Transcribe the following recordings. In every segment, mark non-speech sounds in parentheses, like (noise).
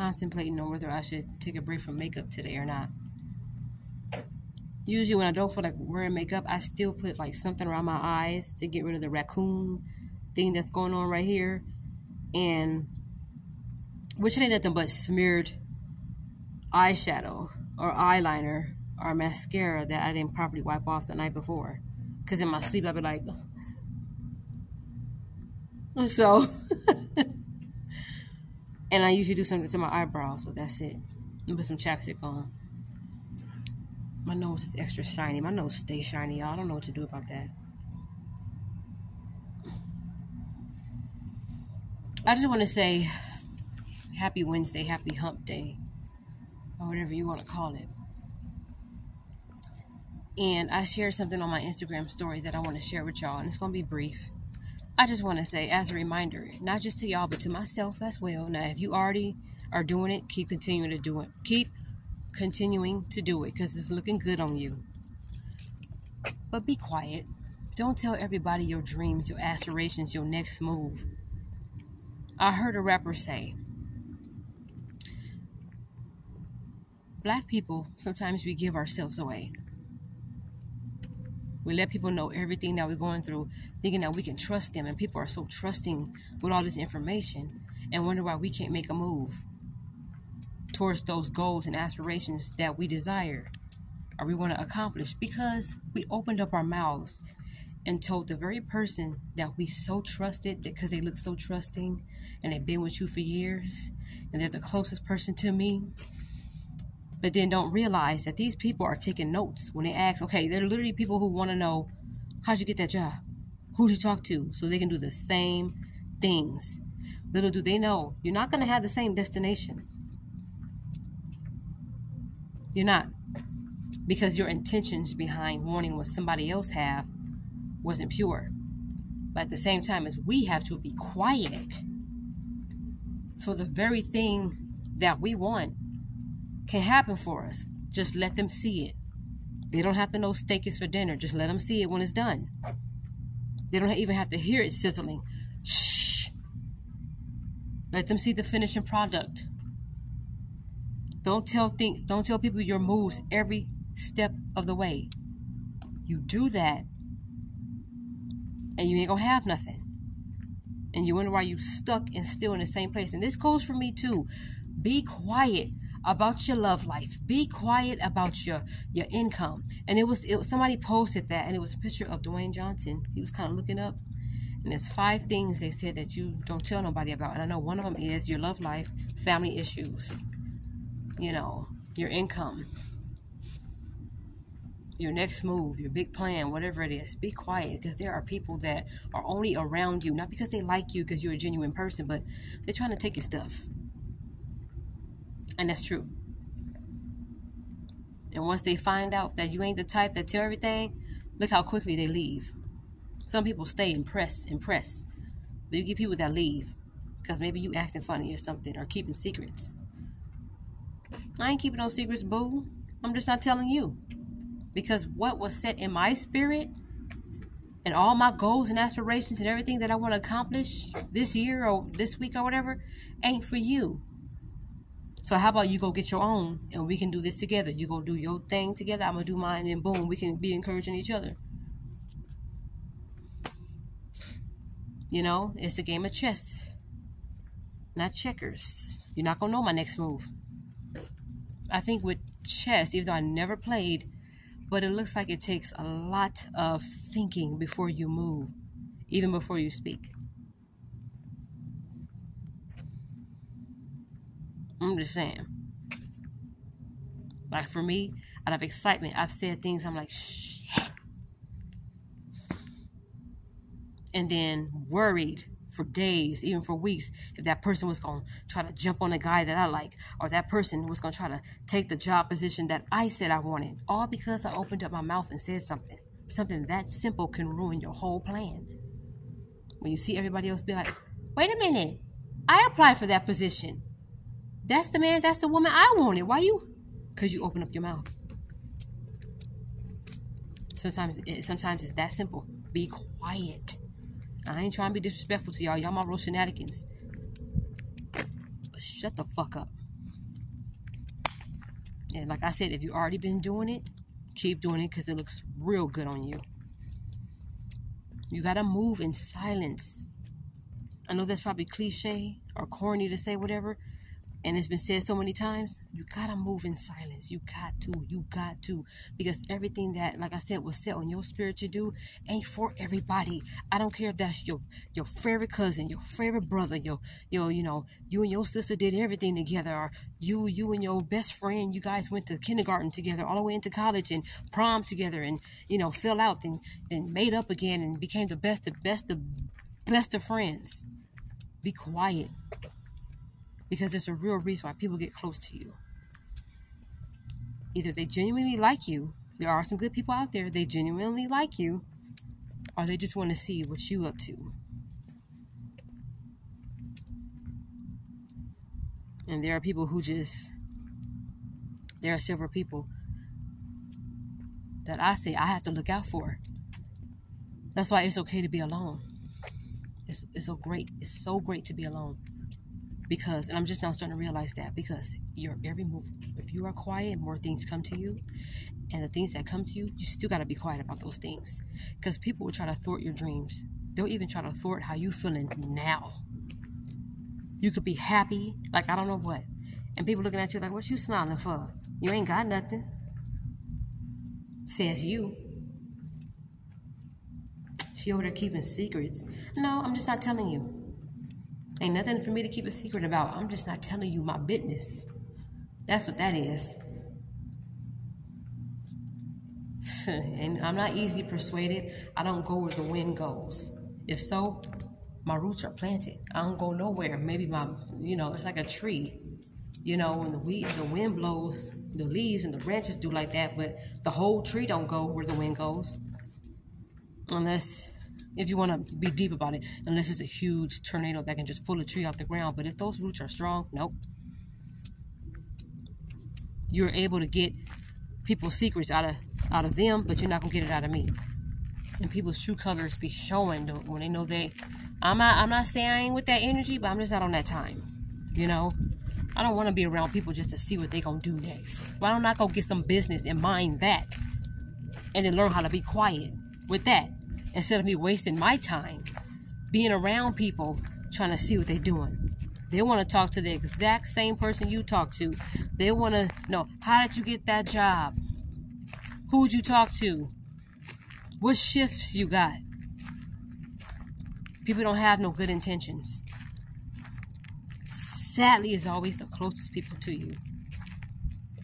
contemplating on whether I should take a break from makeup today or not. Usually, when I don't feel like wearing makeup, I still put like something around my eyes to get rid of the raccoon thing that's going on right here. And which ain't nothing but smeared eyeshadow or eyeliner or mascara that I didn't properly wipe off the night before. Because in my sleep, I'd be like, so. (laughs) and I usually do something to my eyebrows, but that's it. And put some chapstick on. My nose is extra shiny. My nose stays shiny, y'all. I don't know what to do about that. I just want to say happy Wednesday, happy hump day, or whatever you want to call it. And I shared something on my Instagram story that I want to share with y'all, and it's going to be brief. I just want to say, as a reminder, not just to y'all, but to myself as well. Now, if you already are doing it, keep continuing to do it. Keep continuing to do it because it's looking good on you. But be quiet. Don't tell everybody your dreams, your aspirations, your next move. I heard a rapper say, Black people, sometimes we give ourselves away. We let people know everything that we're going through, thinking that we can trust them, and people are so trusting with all this information and wonder why we can't make a move towards those goals and aspirations that we desire or we want to accomplish because we opened up our mouths and told the very person that we so trusted because they look so trusting and they've been with you for years and they're the closest person to me but then don't realize that these people are taking notes when they ask okay they're literally people who want to know how'd you get that job who'd you talk to so they can do the same things little do they know you're not going to have the same destination you're not. Because your intentions behind wanting what somebody else have wasn't pure. But at the same time as we have to be quiet. So the very thing that we want can happen for us. Just let them see it. They don't have to know steak is for dinner. Just let them see it when it's done. They don't even have to hear it sizzling. Shh. Let them see the finishing product. Don't tell think don't tell people your moves every step of the way. You do that and you ain't gonna have nothing. And you wonder why you stuck and still in the same place. And this goes for me too. Be quiet about your love life. Be quiet about your your income. And it was, it was somebody posted that, and it was a picture of Dwayne Johnson. He was kind of looking up, and there's five things they said that you don't tell nobody about. And I know one of them is your love life, family issues, you know, your income, your next move, your big plan, whatever it is. Be quiet because there are people that are only around you, not because they like you because you're a genuine person, but they're trying to take your stuff. And that's true. And once they find out that you ain't the type that tell everything, look how quickly they leave. Some people stay impressed, impressed. But you get people that leave because maybe you acting funny or something or keeping secrets. I ain't keeping no secrets, boo. I'm just not telling you. Because what was set in my spirit and all my goals and aspirations and everything that I want to accomplish this year or this week or whatever ain't for you. So how about you go get your own and we can do this together. You go do your thing together, I'm gonna do mine, and boom, we can be encouraging each other. You know, it's a game of chess, not checkers. You're not gonna know my next move. I think with chess, even though I never played, but it looks like it takes a lot of thinking before you move, even before you speak. Just saying. Like for me, out of excitement, I've said things I'm like, shit. And then worried for days, even for weeks, if that person was going to try to jump on a guy that I like, or that person was going to try to take the job position that I said I wanted, all because I opened up my mouth and said something. Something that simple can ruin your whole plan. When you see everybody else be like, wait a minute, I applied for that position. That's the man, that's the woman I wanted. Why you? Because you open up your mouth. Sometimes, sometimes it's that simple. Be quiet. I ain't trying to be disrespectful to y'all. Y'all my real shenanigans. Shut the fuck up. And like I said, if you've already been doing it, keep doing it because it looks real good on you. You got to move in silence. I know that's probably cliche or corny to say whatever, and it's been said so many times, you gotta move in silence. You got to, you got to. Because everything that, like I said, was set on your spirit to do ain't for everybody. I don't care if that's your your favorite cousin, your favorite brother, your your, you know, you and your sister did everything together, or you, you and your best friend, you guys went to kindergarten together, all the way into college and prom together and, you know, fell out and then made up again and became the best of best of best of friends. Be quiet because there's a real reason why people get close to you. Either they genuinely like you, there are some good people out there, they genuinely like you, or they just want to see what you up to. And there are people who just there are several people that I say I have to look out for. That's why it's okay to be alone. It's, it's so great. It's so great to be alone because and i'm just now starting to realize that because your every move if you are quiet more things come to you. And the things that come to you you still got to be quiet about those things. Because people will try to thwart your dreams. They'll even try to thwart how you feeling now. You could be happy like i don't know what. And people looking at you like what you smiling for? You ain't got nothing. Says you. She over there keeping secrets. No i'm just not telling you Ain't nothing for me to keep a secret about. I'm just not telling you my business. That's what that is. (laughs) and I'm not easily persuaded. I don't go where the wind goes. If so, my roots are planted. I don't go nowhere. Maybe my, you know, it's like a tree. You know, when the weed, the wind blows, the leaves and the branches do like that, but the whole tree don't go where the wind goes. Unless if you want to be deep about it, unless it's a huge tornado that can just pull a tree off the ground. But if those roots are strong, nope. You're able to get people's secrets out of out of them, but you're not gonna get it out of me. And people's true colors be showing when they know they. I'm not. I'm not saying I ain't with that energy, but I'm just not on that time. You know, I don't want to be around people just to see what they gonna do next. Why don't I go get some business and mind that, and then learn how to be quiet with that? Instead of me wasting my time being around people trying to see what they're doing. They want to talk to the exact same person you talk to. They want to know how did you get that job? Who would you talk to? What shifts you got? People don't have no good intentions. Sadly, is always the closest people to you.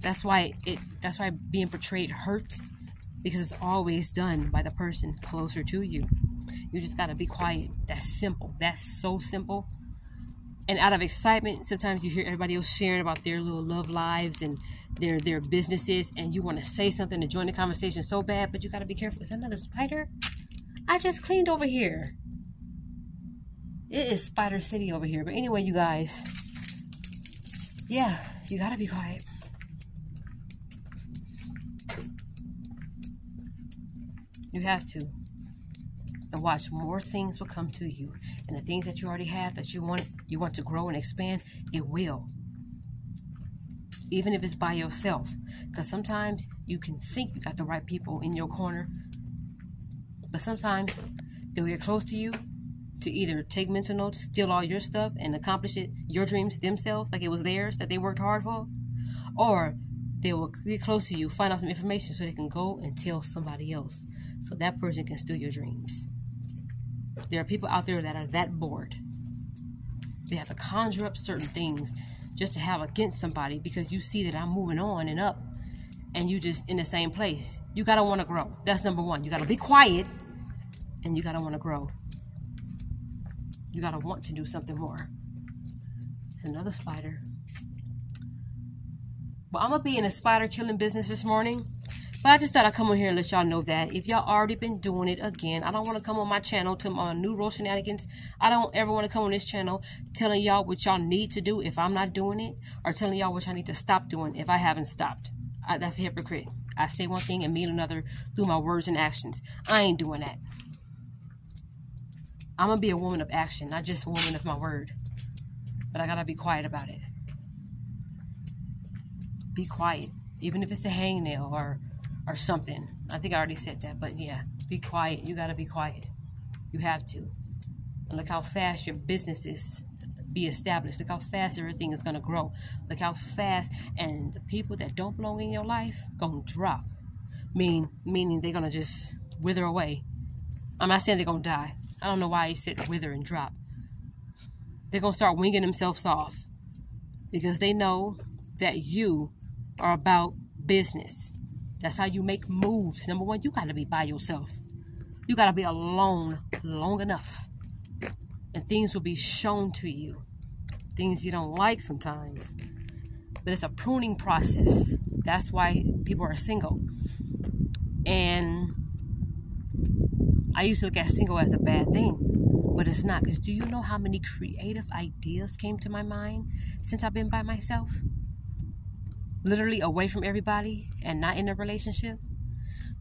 That's why it. That's why being portrayed hurts because it's always done by the person closer to you. You just got to be quiet. That's simple. That's so simple. And out of excitement, sometimes you hear everybody else sharing about their little love lives and their their businesses, and you want to say something to join the conversation so bad, but you got to be careful. Is another spider? I just cleaned over here. It is Spider City over here. But anyway, you guys, yeah, you got to be quiet. You have to. And watch more things will come to you. And the things that you already have that you want you want to grow and expand, it will. Even if it's by yourself. Because sometimes you can think you got the right people in your corner. But sometimes they'll get close to you to either take mental notes, steal all your stuff, and accomplish it, your dreams themselves, like it was theirs that they worked hard for. Or they will get close to you, find out some information so they can go and tell somebody else so that person can steal your dreams. There are people out there that are that bored. They have to conjure up certain things just to have against somebody because you see that I'm moving on and up and you just in the same place. You gotta wanna grow. That's number one. You gotta be quiet and you gotta wanna grow. You gotta want to do something more. It's another spider. Well, I'm gonna be in a spider killing business this morning. But I just thought I'd come on here and let y'all know that if y'all already been doing it again, I don't want to come on my channel to my new role shenanigans. I don't ever want to come on this channel telling y'all what y'all need to do if I'm not doing it or telling y'all what y'all need to stop doing if I haven't stopped. I, that's a hypocrite. I say one thing and mean another through my words and actions. I ain't doing that. I'm going to be a woman of action, not just a woman of my word. But I got to be quiet about it. Be quiet. even if it's a hangnail or or something. I think I already said that, but yeah, be quiet. You gotta be quiet. You have to. And look how fast your business is be established. Look how fast everything is gonna grow. Look how fast and the people that don't belong in your life gonna drop. Mean meaning they're gonna just wither away. I'm not saying they're gonna die. I don't know why he said wither and drop. They're gonna start winging themselves off because they know that you are about business. That's how you make moves. Number one, you got to be by yourself. You got to be alone long enough. And things will be shown to you. Things you don't like sometimes. But it's a pruning process. That's why people are single. And I used to look at single as a bad thing, but it's not. Because do you know how many creative ideas came to my mind since I've been by myself? Literally away from everybody and not in a relationship,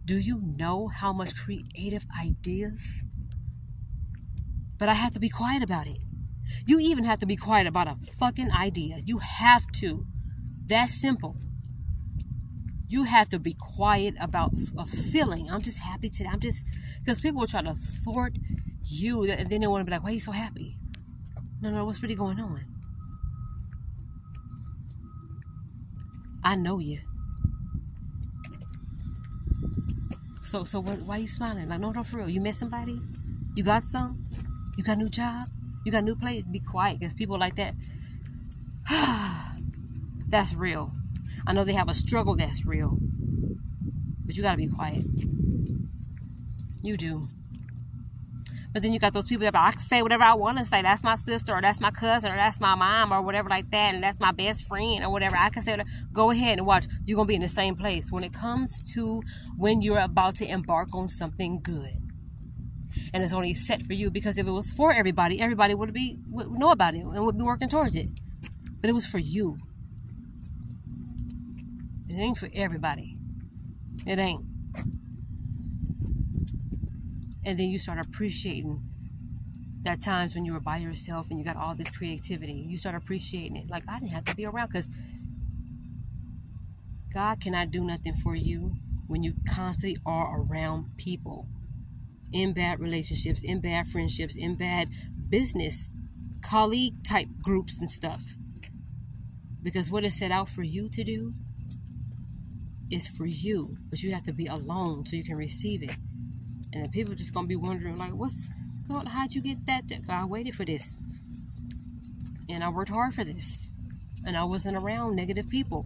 do you know how much creative ideas? But I have to be quiet about it. You even have to be quiet about a fucking idea. You have to. That's simple. You have to be quiet about a feeling. I'm just happy today. I'm just because people will try to thwart you, and then they want to be like, "Why are you so happy?" No, no, what's really going on? I know you. So, so what, why you smiling? Like, no, no, for real. You met somebody? You got some? You got a new job? You got a new place? Be quiet, because people like that, (sighs) that's real. I know they have a struggle that's real, but you gotta be quiet. You do. But then you got those people that I can say whatever I want to say. That's my sister, or that's my cousin, or that's my mom, or whatever like that, and that's my best friend, or whatever. I can say, go ahead and watch. You're gonna be in the same place when it comes to when you're about to embark on something good, and it's only set for you. Because if it was for everybody, everybody would be would know about it and would be working towards it. But it was for you. It ain't for everybody. It ain't and then you start appreciating that times when you were by yourself and you got all this creativity. You start appreciating it. Like i didn't have to be around because god cannot do nothing for you when you constantly are around people. In bad relationships in bad friendships in bad business colleague type groups and stuff. Because what is set out for you to do is for you but you have to be alone so you can receive it and the people just gonna be wondering, like, what's God, how'd you get that? I waited for this. And I worked hard for this. And I wasn't around negative people,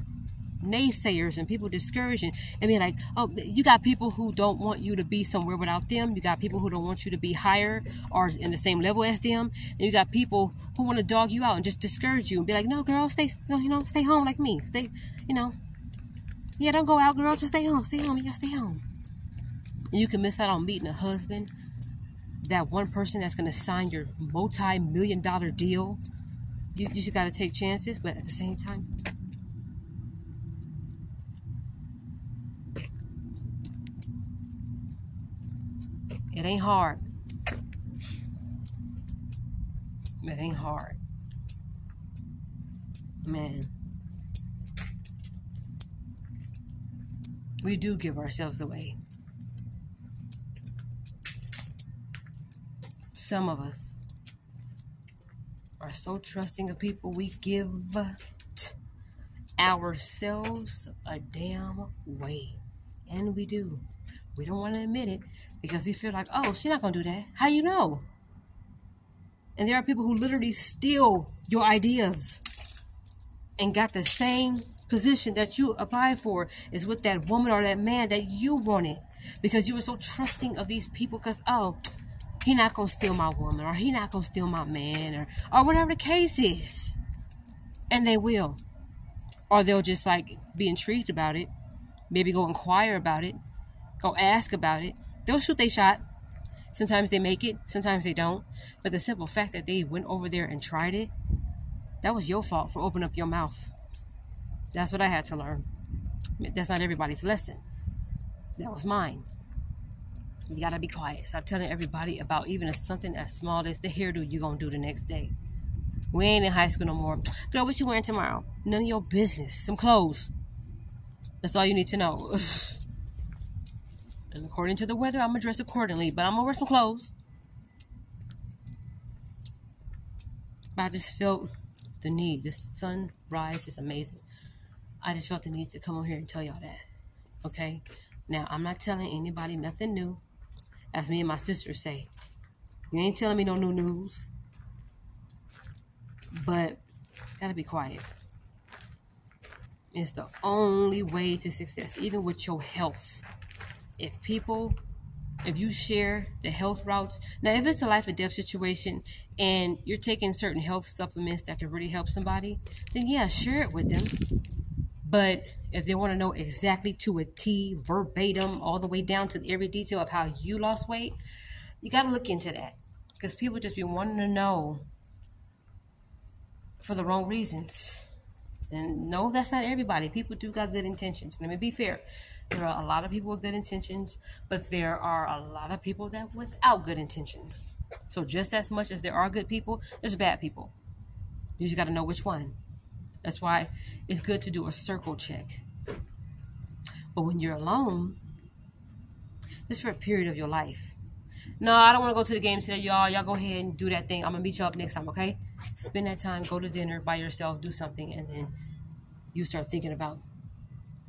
naysayers, and people discouraging. I mean, like, oh, you got people who don't want you to be somewhere without them. You got people who don't want you to be higher or in the same level as them. And you got people who want to dog you out and just discourage you and be like, no, girl, stay, you know, stay home like me. Stay, you know, yeah, don't go out, girl. Just stay home. Stay home. You stay home. You can miss out on meeting a husband, that one person that's going to sign your multi million dollar deal. You, you just got to take chances, but at the same time, it ain't hard. It ain't hard. Man. We do give ourselves away. Some of us are so trusting of people, we give ourselves a damn way. And we do. We don't want to admit it because we feel like, oh, she's not going to do that. How you know? And there are people who literally steal your ideas and got the same position that you applied for is with that woman or that man that you wanted because you were so trusting of these people because, oh, he not gonna steal my woman or he not gonna steal my man or or whatever the case is. And they will. Or they'll just like be intrigued about it. Maybe go inquire about it. Go ask about it. They'll shoot their shot. Sometimes they make it sometimes they don't. But the simple fact that they went over there and tried it that was your fault for opening up your mouth. That's what i had to learn. That's not everybody's lesson. That was mine you gotta be quiet. Stop telling everybody about even something as small as the hairdo you gonna do the next day. We ain't in high school no more. Girl, what you wearing tomorrow? None of your business. Some clothes. That's all you need to know. (sighs) and according to the weather, I'm gonna dress accordingly, but I'm gonna wear some clothes. But I just felt the need. The sunrise is amazing. I just felt the need to come on here and tell y'all that. Okay? Now, I'm not telling anybody nothing new. As me and my sister say, you ain't telling me no new news. But, gotta be quiet. It's the only way to success, even with your health. If people if you share the health routes now if it's a life or death situation and you're taking certain health supplements that can really help somebody then yeah share it with them but if they want to know exactly to a t verbatim all the way down to every detail of how you lost weight you got to look into that because people just be wanting to know for the wrong reasons and no that's not everybody people do got good intentions let me be fair there are a lot of people with good intentions, but there are a lot of people that without good intentions. So just as much as there are good people, there's bad people. You just got to know which one. That's why it's good to do a circle check. But when you're alone, this for a period of your life. No, I don't want to go to the game today, y'all. Y'all go ahead and do that thing. I'm gonna meet you up next time, okay? Spend that time, go to dinner by yourself, do something, and then you start thinking about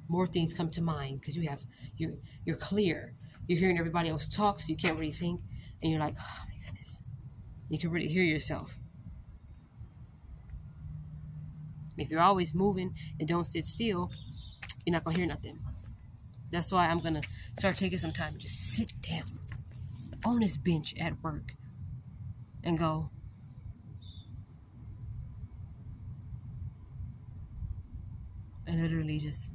more things come to mind because you have you're you're clear. You're hearing everybody else talk, so you can't really think, and you're like, oh my goodness, you can really hear yourself. If you're always moving and don't sit still, you're not gonna hear nothing. That's why I'm gonna start taking some time to just sit down on this bench at work and go, and literally just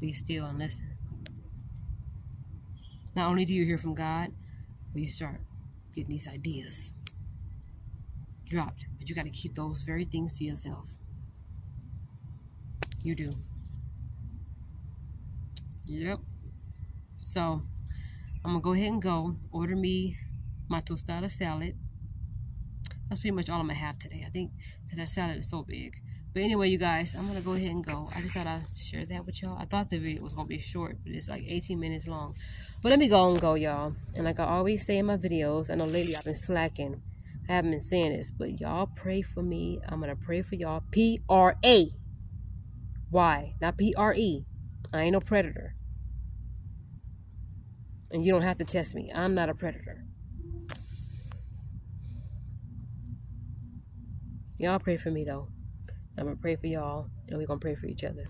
be still and listen. Not only do you hear from God, but you start getting these ideas dropped. But you got to keep those very things to yourself. You do. Yep. So I'm gonna go ahead and go order me my tostada salad. That's pretty much all I'm gonna have today. I think because that salad is so big. But anyway, you guys, I'm to go ahead and go. I just thought I'd share that with y'all. I thought the video was to be short, but it's like 18 minutes long. But let me go and go, y'all. And like I always say in my videos, I know lately I've been slacking. I haven't been saying this, but y'all pray for me. I'm to pray for y'all. P-R-A. Why? Not P-R-E. I ain't no predator. And you don't have to test me. I'm not a predator. Y'all pray for me, though. I'm going to pray for y'all, and we're going to pray for each other.